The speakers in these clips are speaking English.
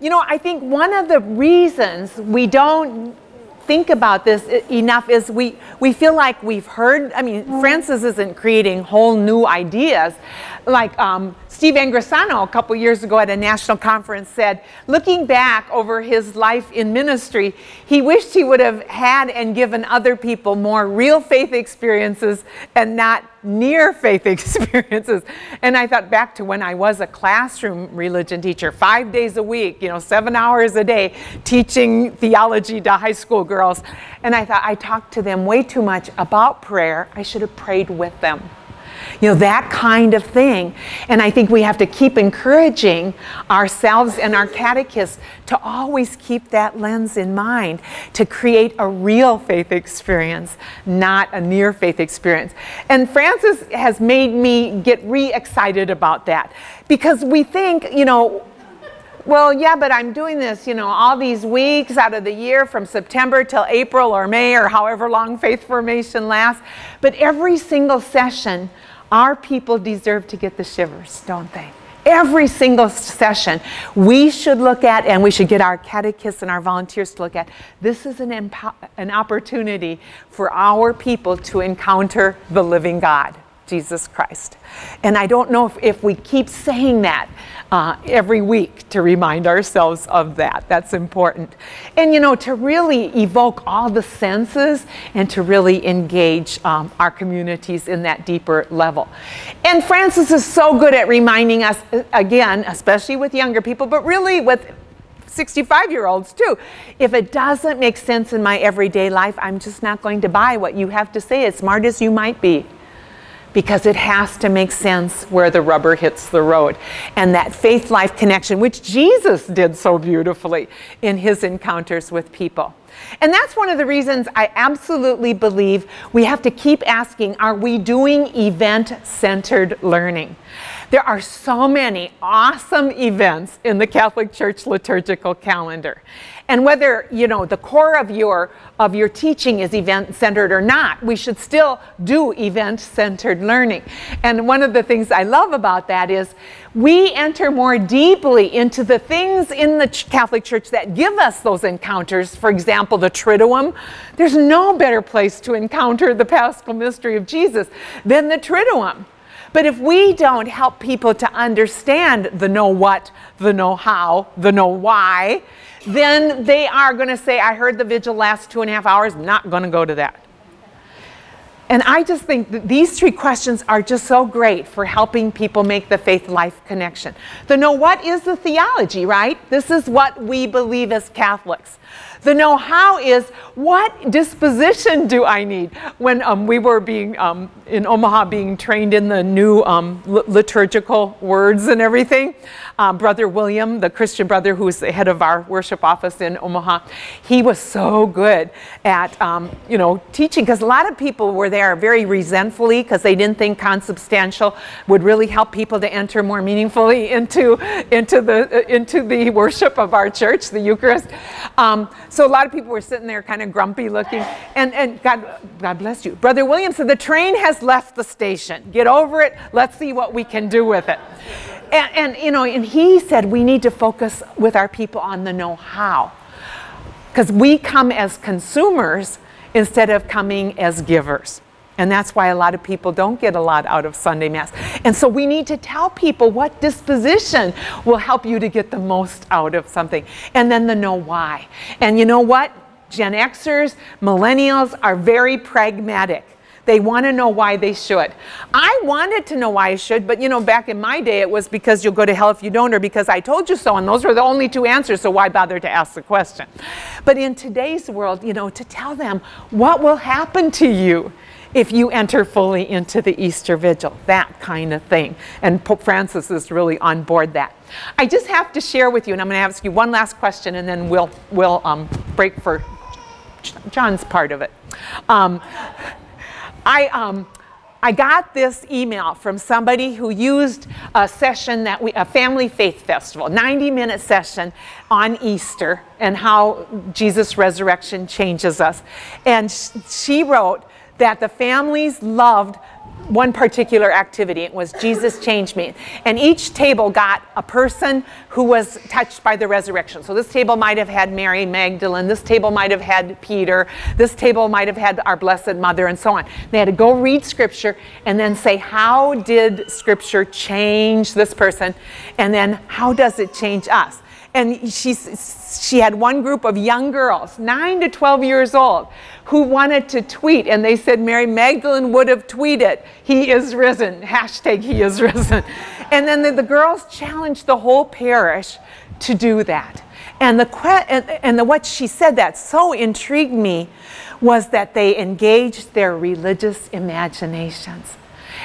you know, I think one of the reasons we don't think about this enough is we, we feel like we've heard, I mean, Francis isn't creating whole new ideas. Like um, Steve Angrisano a couple years ago at a national conference said, looking back over his life in ministry, he wished he would have had and given other people more real faith experiences and not near faith experiences. And I thought back to when I was a classroom religion teacher, five days a week, you know, seven hours a day, teaching theology to high school girls. And I thought I talked to them way too much about prayer. I should have prayed with them. You know, that kind of thing. And I think we have to keep encouraging ourselves and our catechists to always keep that lens in mind to create a real faith experience, not a near faith experience. And Francis has made me get re excited about that because we think, you know, well, yeah, but I'm doing this, you know, all these weeks out of the year from September till April or May or however long faith formation lasts. But every single session, our people deserve to get the shivers, don't they? Every single session, we should look at, and we should get our catechists and our volunteers to look at. This is an, an opportunity for our people to encounter the living God. Jesus Christ. And I don't know if, if we keep saying that uh, every week to remind ourselves of that. That's important. And you know, to really evoke all the senses and to really engage um, our communities in that deeper level. And Francis is so good at reminding us, uh, again, especially with younger people, but really with 65 year olds too. If it doesn't make sense in my everyday life, I'm just not going to buy what you have to say, as smart as you might be because it has to make sense where the rubber hits the road. And that faith life connection, which Jesus did so beautifully in his encounters with people. And that's one of the reasons I absolutely believe we have to keep asking are we doing event centered learning? There are so many awesome events in the Catholic Church liturgical calendar. And whether, you know, the core of your of your teaching is event centered or not, we should still do event centered learning. And one of the things I love about that is we enter more deeply into the things in the Catholic Church that give us those encounters. For example, the Triduum. There's no better place to encounter the paschal mystery of Jesus than the Triduum. But if we don't help people to understand the know what, the know how, the know why, then they are going to say, I heard the vigil last two and a half hours, not going to go to that. And I just think that these three questions are just so great for helping people make the faith life connection. The know what is the theology, right? This is what we believe as Catholics. The know how is what disposition do I need? When um, we were being um, in Omaha being trained in the new um, liturgical words and everything, um, Brother William, the Christian brother who's the head of our worship office in Omaha, he was so good at um, you know teaching because a lot of people were there very resentfully because they didn't think consubstantial would really help people to enter more meaningfully into into the into the worship of our church, the Eucharist. Um, so a lot of people were sitting there kind grumpy looking. And, and God, God bless you. Brother William said, The train has left the station. Get over it. Let's see what we can do with it. And, and you know, and he said we need to focus with our people on the know how. Because we come as consumers instead of coming as givers. And that's why a lot of people don't get a lot out of Sunday Mass. And so we need to tell people what disposition will help you to get the most out of something. And then the know why. And you know what? Gen Xers, millennials are very pragmatic. They want to know why they should. I wanted to know why I should, but you know, back in my day, it was because you'll go to hell if you don't, or because I told you so, and those were the only two answers, so why bother to ask the question? But in today's world, you know, to tell them what will happen to you if you enter fully into the Easter Vigil, that kind of thing. And Pope Francis is really on board that. I just have to share with you, and I'm going to ask you one last question, and then we'll, we'll um, break for John's part of it. Um, I, um, I got this email from somebody who used a session that we, a family faith festival, 90 minute session on Easter and how Jesus' resurrection changes us. And she wrote, that the families loved one particular activity. It was Jesus changed me. And each table got a person who was touched by the resurrection. So this table might have had Mary Magdalene. This table might have had Peter. This table might have had our Blessed Mother and so on. They had to go read scripture and then say, how did scripture change this person? And then how does it change us? And she, she had one group of young girls, 9 to 12 years old, who wanted to tweet. And they said Mary Magdalene would have tweeted, He is risen, hashtag He is risen. And then the, the girls challenged the whole parish to do that. And, the, and, and the, what she said that so intrigued me was that they engaged their religious imaginations.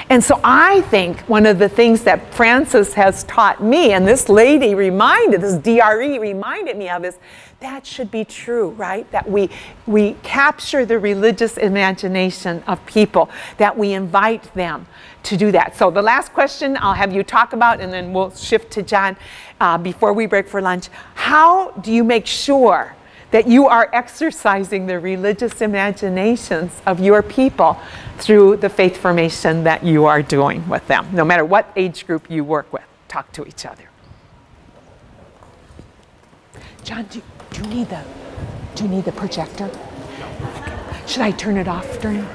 And so I think one of the things that Francis has taught me, and this lady reminded, this DRE reminded me of, is that should be true, right? That we, we capture the religious imagination of people, that we invite them to do that. So the last question I'll have you talk about, and then we'll shift to John uh, before we break for lunch. How do you make sure that you are exercising the religious imaginations of your people through the faith formation that you are doing with them, no matter what age group you work with. Talk to each other. John, do, do you need the do you need the projector? Should I turn it off during?